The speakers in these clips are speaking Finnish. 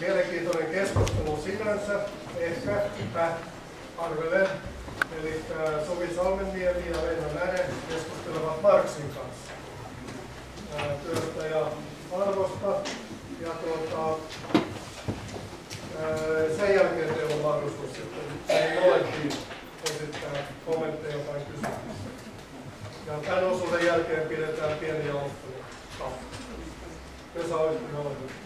mielenkiintoinen keskustelu sinänsä, ehkä arvelen. Eli Suvi Salmenniemi ja Leena Märe keskustelevat Marksin kanssa työstä ja arvosta. Ja tuota, sen jälkeen teillä on mahdollisuus sitten molempiin esittää kommentteja tai kysymyksiä. Ja tämän osuuden jälkeen pidetään pieniä otteluja. Jos olisitte nyt.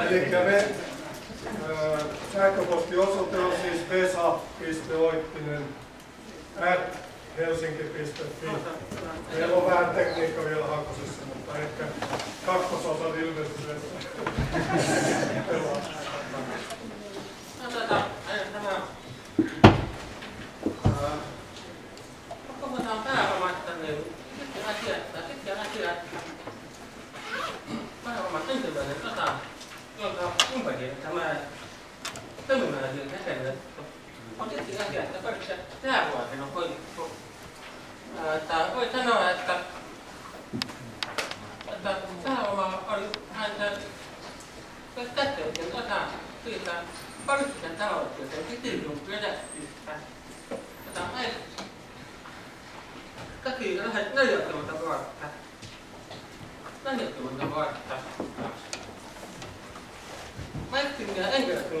Eli me, äh, sähköpostiosoite on siis vesa.oittinen at helsinki.fi. Meillä on vähän tekniikka vielä hakusessa, mutta ehkä kakkososa ilmeisesti 대피ค이좀끌어야그다음아이딱히이거는할ต이야그러면다그거같다날이야그러면다그거같다마이그냥앵글그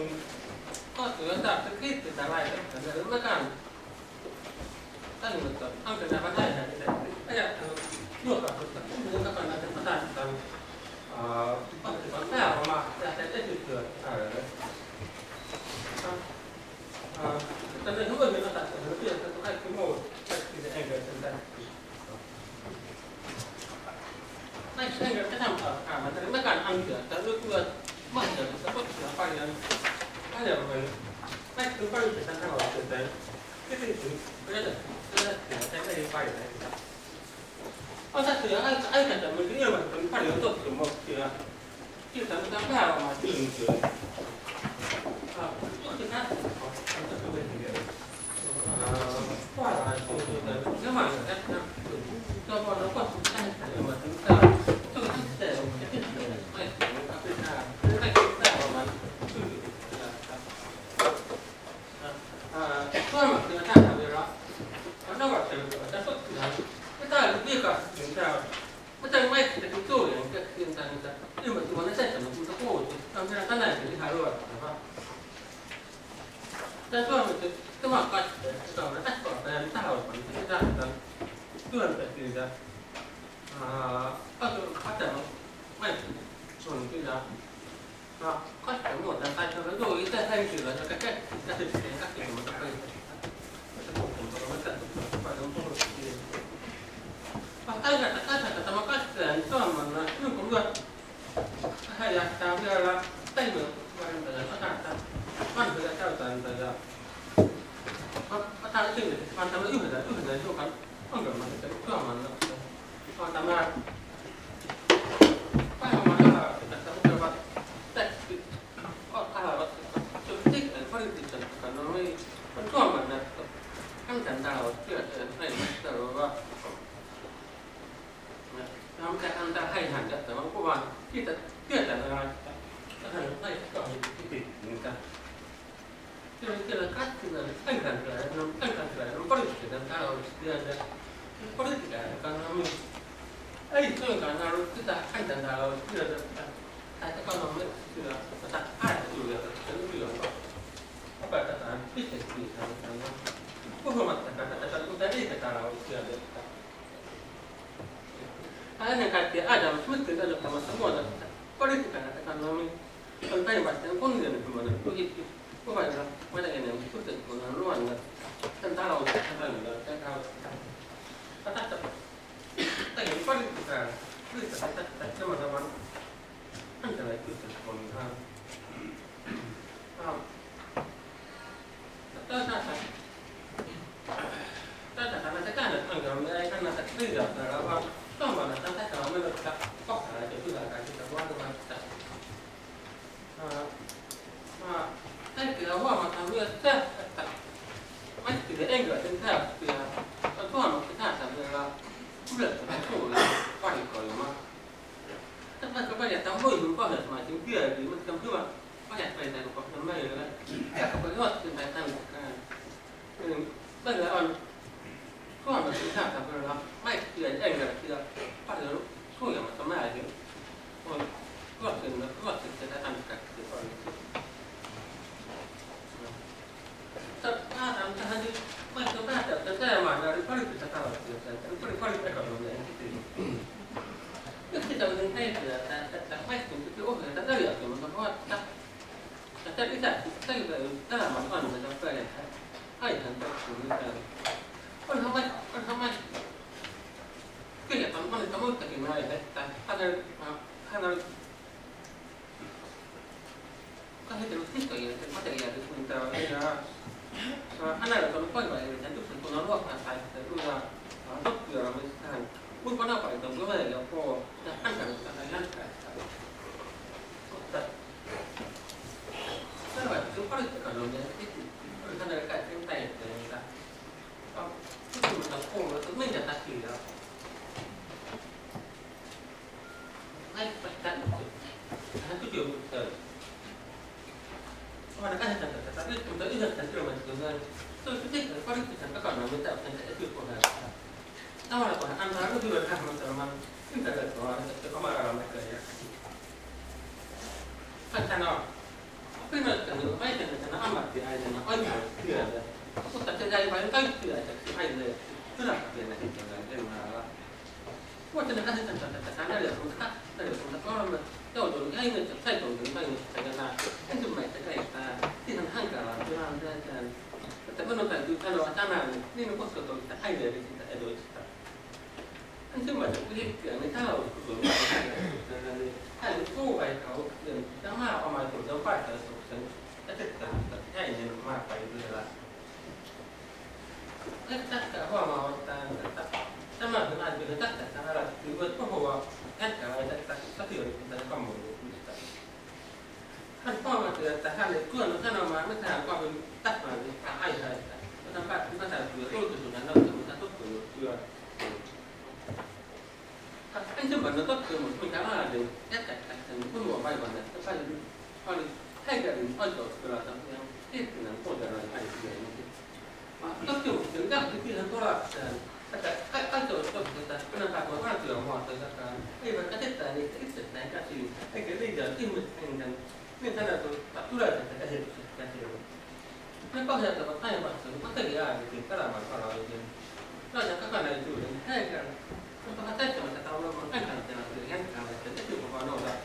ก็ถือว่าจากที่ตินอะไรแต่เรื่องการตั้งอยู่ต่อตัว้งแต่พัฒนาการแต่ไม่อยากทำด้วยกับตั้งรู้กับการพัฒนาการอ่าก่ถือว่าแปลออกมาแต่แต่จุดเกิดอ่า ta sẽ nuôi người ta đặt cái tiền ta có hai cái mồi thì sẽ ảnh hưởng đến đây này sẽ người ta làm ở cả mà ta mới cần ăn được ta nuôi người mà giờ ta bất cứ phải ăn hay là mình này cứ phải phải sang hàng ở tiền đấy cái gì cũng cái đấy cái đấy cái này phải đấy ông ta thì anh anh cả mình cái điều mà mình phải nhớ được kiểu một kiểu kiểu ta ta phải mà tìm kiểu tätä ärtyä, tämä ylös. Opetetaan, pistettiin sanotaan. Puhumattakaan tätä, tämä niitä tarvitsee että Ja ennen kaikkea Adam Smithin ehdottamassa muodossa politiikan kannalta on päinvastoin kunnianhimoinen pyhitty kuvailla Venäjän yhteiskunnan luonne sen talous- ja hallinnon ja kautta. Ja tästä, tämä on tämä tämä tästä tämän mitä näitä yhteiskunnan? Tätä, tätä kannattaa ankaramme, ei kannata kirjoittaa, vaan suomalaisena tätä on minusta kohtalaisen hyvä kaikista varmasta. Tärkeää huomata myös se, että Mättinen englannin täyttöjä on tuonut tähän 啊，那什么，挺贵的，你们感觉吧？제가하나를저는꺼내봐야되는데또전통을하러왔 다. 그래서또제가또그러면한พูดก็น่าปล่อยตรงก็ไม่ได้แล้ว Tätä huomaa ottaa tätä tämä näin tästä tähän rättyy, voit puhua hänkään tästä asioista kammuudesta. Hän kommentoi, että hän ei kyennyt sanomaan mitään kovin täsmällisistä aiheista, joten päätti vetäytyä julkisuuden nostamista tutkimustyöhön. Ensimmäinen tutkimus, mikä laadin jättäkäkseni niin minua vaivannetta paljon, oli Hegelin oikeuspyörätämisen kriittinen moderointi aiheeseen. Tutkimuksen lähti siihen tulokseen, tarttuvat valtionmuotoisakaan, eivätkä ketään niistä itsestäin käsiin, eikä liian ihmishengen, niin sanotusta yleisestä käsityksestä käsiin. Ne pohjautuvat päinvastoin materiaalisiin elämänpaloihin, joiden kokonaisuuden häikään 1700-luvun aikana tilanteen jänkkäämisten esikuva noudattaa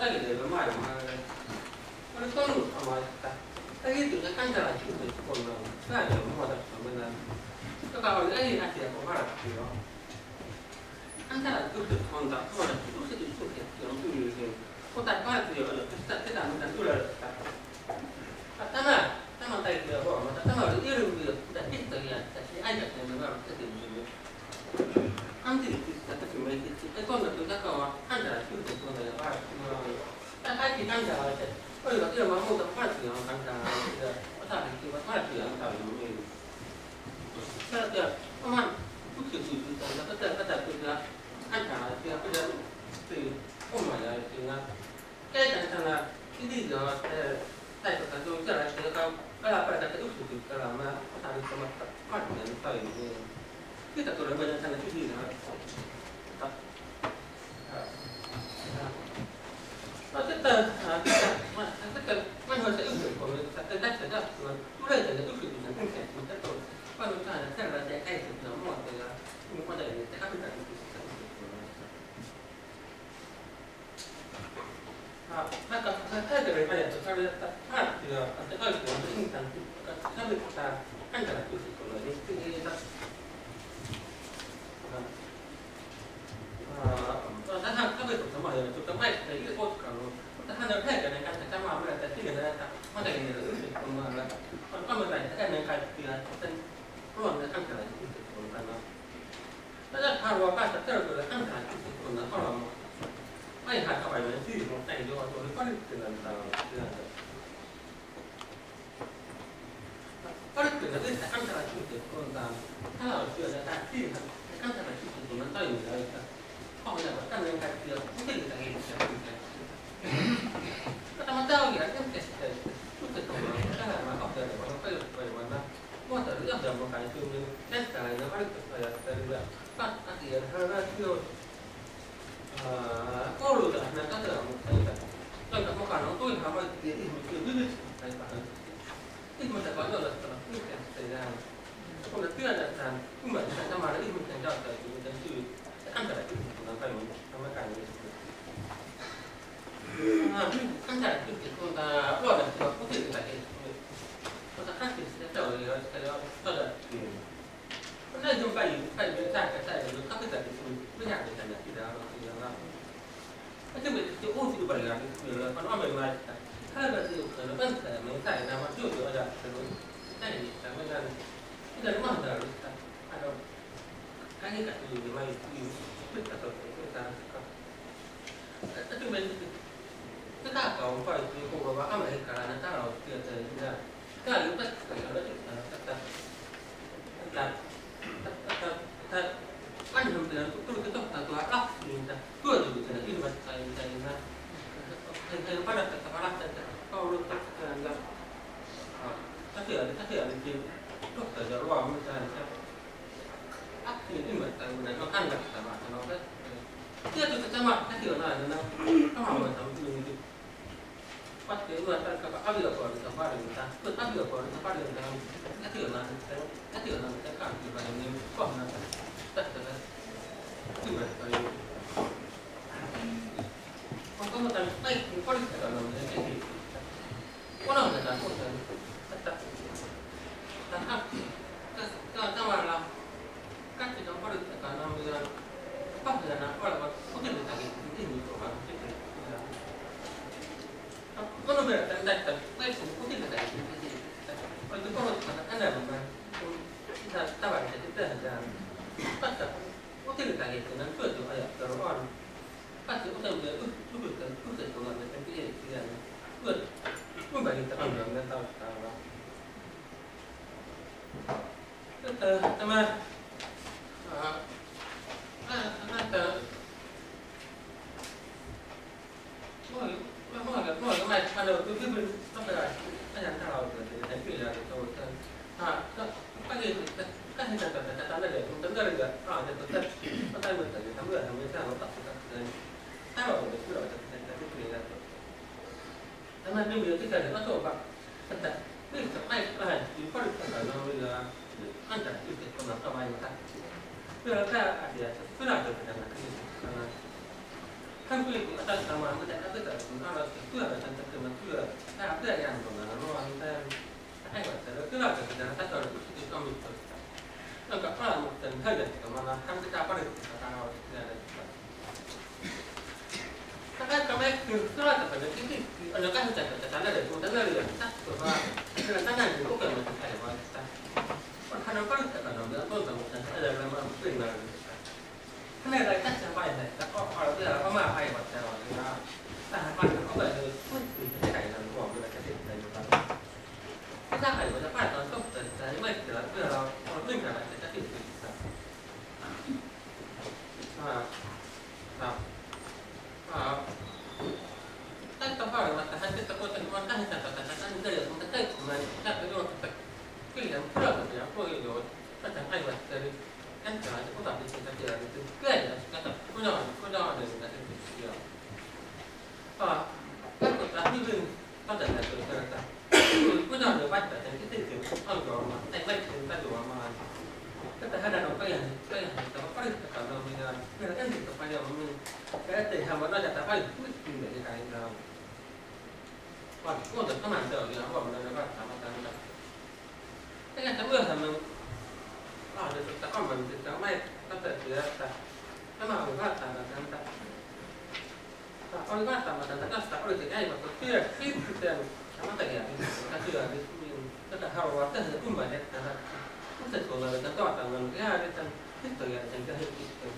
töredéve már már. Mert tanultam rajta. Elindulnak általában úgy, hogy gondolom. Nagyon maradtam benne. Tovább, hogy elérhetek a maradtira. Általában tudott mondta, maradti, úgy is tudja, tűnőzünk. Oták változó előtt, és tettem, minden tülelőttek. Hát tämä, tämä on tärkeä huomata. Tämä oli yrmyys, mitä historiallisesti aikaisemmin varmaan kysymys. Antiikkista kysymys, ei kannattu jakaa antaa yhteiskunnalle kita nggak ada oh nggak tidak mau tepat ya kan kalau tidak tak tidak tepat ya kalau ini saya tidak aman bukan sih kita tidak tidak tidak tidak ada tidak tidak tidak oh my god tidak kayak karena ini dia saya tak tahu cara kita kalau kalau pada itu sudah kita lama tarik sama tepat dan tahu ini kita turun banyak sangat ini lah なんか、書いてる今やとそれだった。เกิดต้นตามถ้าเราเชื่อและตั้งที่ครับตั้งแต่ที่ตรงนั้นตั้งอยู่แล้วครับข้อมันจะตั้งเรื่องการเชื่อไม่ใช่อยู่แต่เองจะเป็นแต่ก็ธรรมดาอยู่แล้วเรื่องเกิดเกิดทุกเกิดตรงนั้นตั้งแต่มาออกเกิดแต่ว่าเราไปไปวันนั้นว่าแต่เรื่องเดิมของการเชื่อเนี่ยแต่อะไรนะว่าเกิดอะไรแต่เรื่องก็ตั้งแต่ถ้าเราเชื่อ الى فالامر واجب هذا الذي منتهينا موجود الى تجري مثلا اذا المهدر هذا كان يكفي بما يكفي تتابع وفايت يقول بابا امريكا انا ترى وكيف تجري nó phát được ra, nó tưởng là nó tưởng là cái cảm thì vào nếu khoảng là tất cả là tưởng là กน้関係なので、どうぞ、えらいまあ、普通になるんですが。ขณะใดก็จะไปไหนแล้วก็พอเราเจอแล้วก็มาให้วัดใจเราเลยว่าแต่หากมันเข้าไปเลยพูดคุยกันไก่เราบอกเลยจะติดใจอยู่ครับถ้าจะให้ว่าจะไปตอนต้องติดใจไม่เสร็จแล้วเพื่อเราพอนขึ้นกันแล้วจะติดใจครับครับครับตั้งแต่พ่อเรามาแต่ให้ติดตะโกนตะโกนตั้งแต่ตะโก그냥풀어보세요보이죠살짝빨리왔어요살짝아직혼자안되시니까제가좀끄야죠살짝혼자만혼자만되니까좀주시고요아그리고나힘든혼자잘들었다혼자만좀빠지다제가힘들죠아무도안와내빨리지금빠지고안와그때하나로빼야돼빼야돼빨리갔다오면그냥엔딩도빨리오면그때한번나갔다빨리뿌리면되니까와그것도편한데요그냥한번나가다 Sen että myöhemmin laaditusta kommentista me katsottiin, että tämä oli välttämätöntä. Tämä oli välttämätöntä, tästä olisi kaivattu työksi ja materiaalista työksi, niin tätä haluaa tehdä ymmärrettävä. Tuota on tuotannon jäädytän historiallisen kehityksen.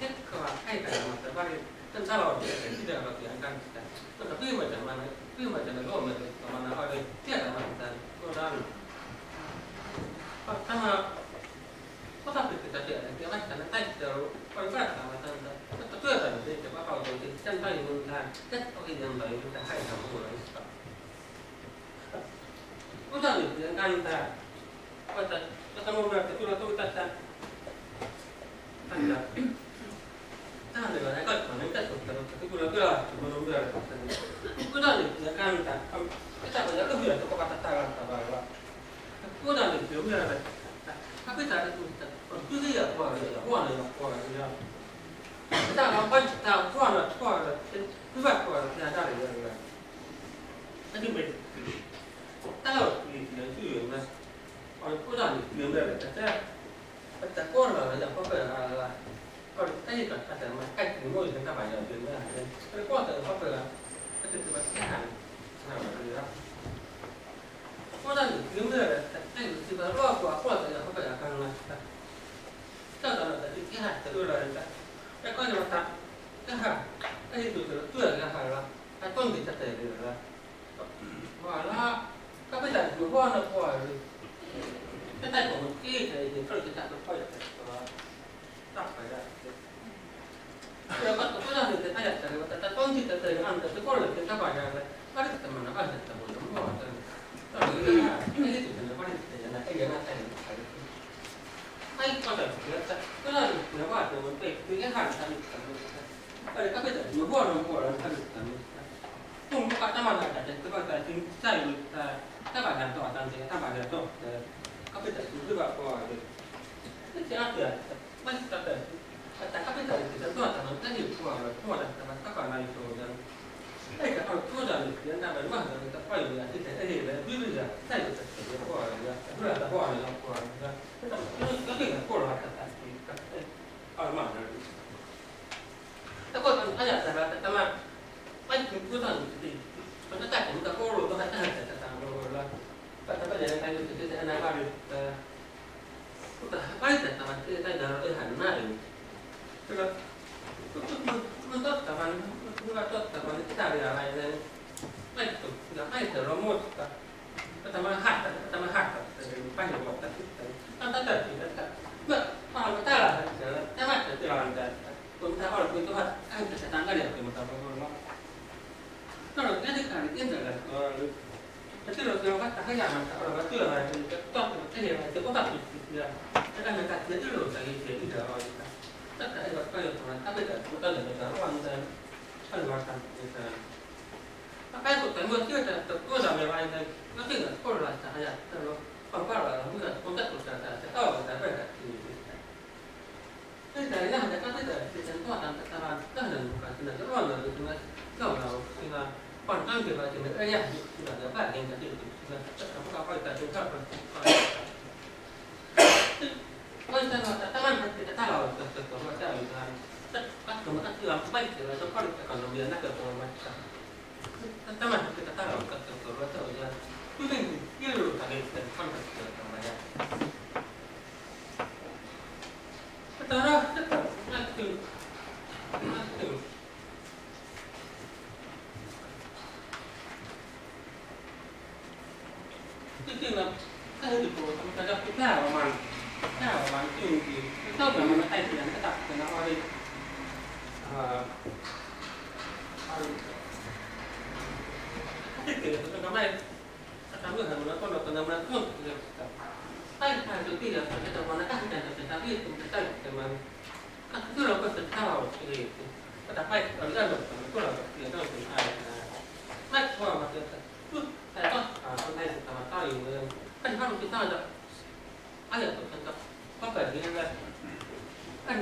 Hetkaa häikäilemättä väliin sen taloudellisen ideologian kanssa, mutta viimeisenä luomellistamana oli tietämättä, kun tuota- on فكان وصلت التسعير التي غشت تجدر والبركة وتنزل تعتبر تلك الأرض التي تنبغي منها تستوي ينبغي منها حيث هو الرزق وتغلب أنت وتمر بكثرة تحت أنت なのではないかと何かとったのかところぐらいこのぐらいだったんです。普段で中身だ。ただ、ぐらいとこが立たなかった場合は。voidaan nyt jo myöntää, että pitää nyt muistaa, on hyviä puolia ja huonoja puolia. Täällä on kaikki tää on huonot puolet, hyvät puolet ja tarjolla. Esimerkiksi talouskriisinen syynä on osallistuminen merkittä se, että korvalla ja paperilla on erikoisasema kaikkiin muihin tavajoihin nähden. Eli kuoltaja paperilla asettuvat tähän sanomaan otan kymmenen, että en sitä ruokaa puolta ja hopeja kannasta. Täältä löytäisi kehästä ylöitä ja kannattaa tehdä esityksellä työllähällä tai tontisäteilyllä. Vaalaa kapitalismin huono puoli. Tätä ei ollut kiireisiin, se olisi saanut pajotettavaa. Tappajaksi. Ja katso, sodalliset ajattelivat, että tontisäteily antaisi kollekin tapajalle värittämänä asettavuutta. kuinka tämä nähdään, että voitaisiin säilyttää tämähän tuotanto ja tämähän tuotteen kapitalismin hyvä puoli. Itse asiassa vastataan, että kapitalistisen tuotannon eri puolet tuotettavat kokonaisuuden eikä ole sosialistien näin mahdollista ajaa sitä esille hyviä säilytettäviä puolia ja hylätä huonoja puolia. Jotenkin kurvata tästä, että on mahdollista. namanya kami menggunakan dokter nama pun tapi harus tidak pada tawanan kan dan tetapi kita teman kan itu เราก็เป็นข้าวเลยก็ทำให้เราได้แบบมันกเราเรียนั็เป็ไทไม่พอมาเจอแต่ก็หาคนไทมารต้ายเลยก็ถ้าเราคิดะอะไรตัวกันก็เกิดเรื่อ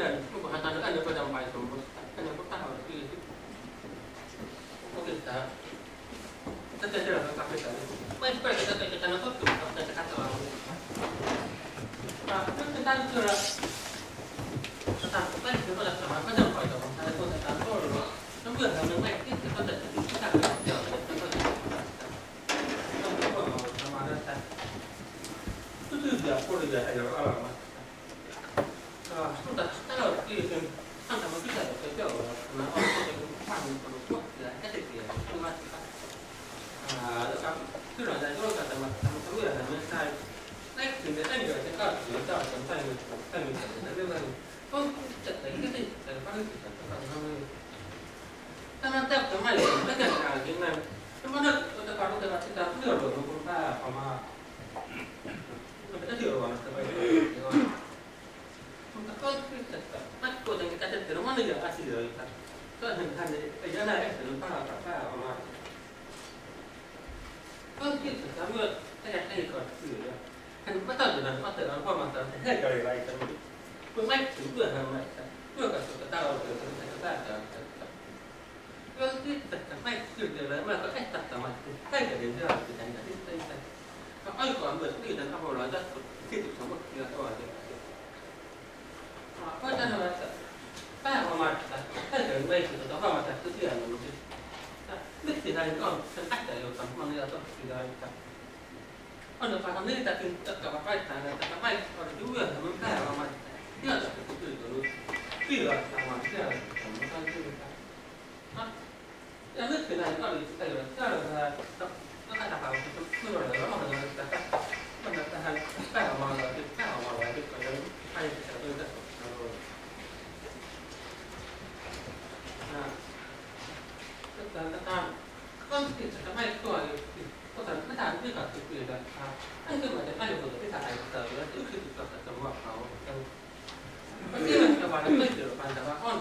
นั้นผู้ประการอันนั้นประจำไปสมมติ tutkintaa. Tätä työhönkaan pitänyt. Mä en pelkä tätä, että tänä tutkimusta pitäisi katsoa Mutta nyt tämän kyllä tota, välttämättä olettamaan vedenpaitoa, kun täällä tuotetaan koulua. No kyllähän me meidät itse toteutettiin sitä työtä, että toteutetaan. Tämä on huomauttamaan, että tytyviä polvia ei ole alamassa. ないんだけど、じゃあ ympyröpantava on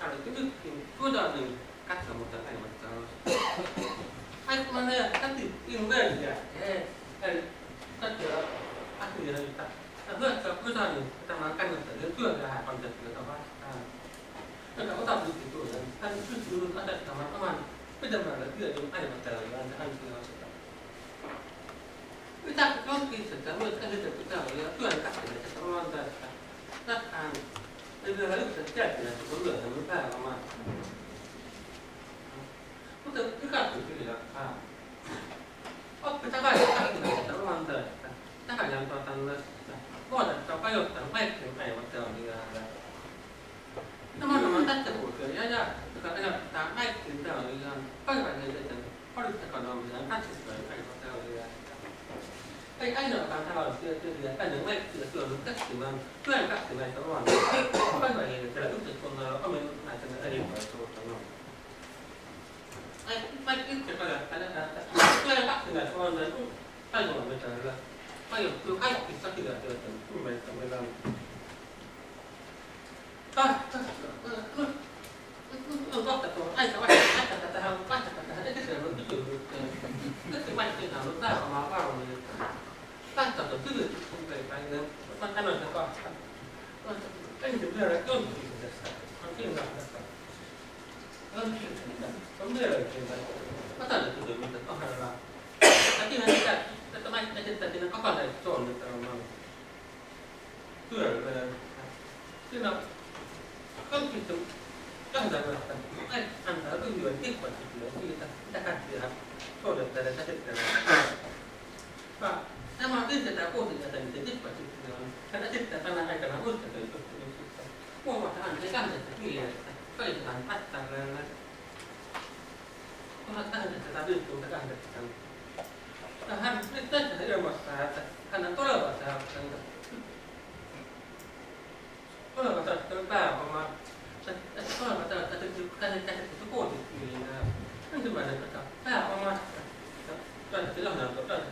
tarvittu yksin pudonnut katsomusta päivästä alusta. Vaikka mä näen täti inversia, katsoa asioita, ja hyössä pudonnut tämän kannattajien työtähän konseptiota vastaan. Joka osallisti tuota, hän pystyy asettamaan oman pidemmällä työtön aivottelijan ansioita. Mitä joskin sitä voit käsitellä täällä ja työn käsittelystä luonteesta? Tähän Ele era isso, técnica, tudo bem, não pega mais. Mutta tykätty kyllä. Oppi takaisin kaikille, luonto, että takaisin antaa tänne, että luotetta on kajottanut kaikki päivät teoriaa. Tämä on tästä kulkija ja joka ajattaa kaikkiin teoriaan, päivän eteen, poliittikonomisen, katsistöön päivät. cái anh ở bàn thờ thì thì anh đứng lên thì là lúc cách thì mình cứ anh cách thì mình tao hoàn không phải là cái là ước định còn là ông vâng. mình là cái là điểm phải cho tao hoàn anh anh cứ cái là anh là cứ anh cách thì mình tao hoàn anh hoàn mình trả là bây giờ cứ anh thì sao thì là từ từ mình tao mới làm ta ta cứ cứ cứ góp tập của anh tao anh anh tập tập tao anh tập tập tao cái cái cái cái cái cái cái cái cái cái cái cái cái cái とフたな感じで、まあ、彼女とは、彼女ら興味をった。そぐらいはまが。先ちょっと前に出てたそうったら、まあ、いうのは、と、あた。はあたはは結構かそうだったら、てたら。まあ Tämä on 560 tippatyttöä, tätä tyttöä tänä aikana muisteteltu. Huomataan Antti Kansetta kirjasta, toisinaan Mättäröllä. 1858. Ja no, hän nyt tässä ilmoittaa, että hän on tuleva saattanut. Tuleva saattanut pääomaa. Se tuleva saattanut tänne käsitetty kuusikymmentä. Ensimmäinen pääomasta. Ja toivottavasti johdanto toivottavasti.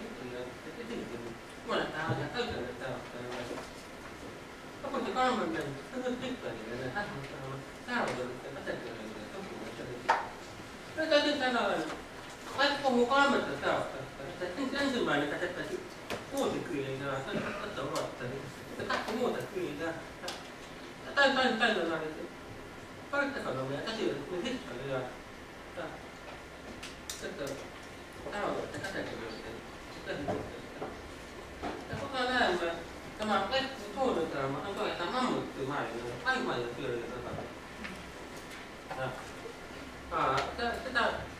Kuna tawanya, kaikki oli tavoitteena. Ja kun se kolmen meni, se oli pikkainen ja hahmottanut tarkoitus ja kategorinen sopimus. Mä täytyy sanoa, että vaikka puhuu kolmesta tavoitteesta, että ensimmäinen katettaisi kuusi kyyliä, se oli totta vuotta, niin se kaksi muuta kyyliä. Tai tai tai tai tai Polittekonomia, käsivät, historia. Sitten tavoitetta kategorinen. Sitten فقال أما كما قلت قولك أما يتممت معي أيضا يصير يتممت